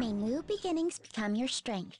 May new beginnings become your strength.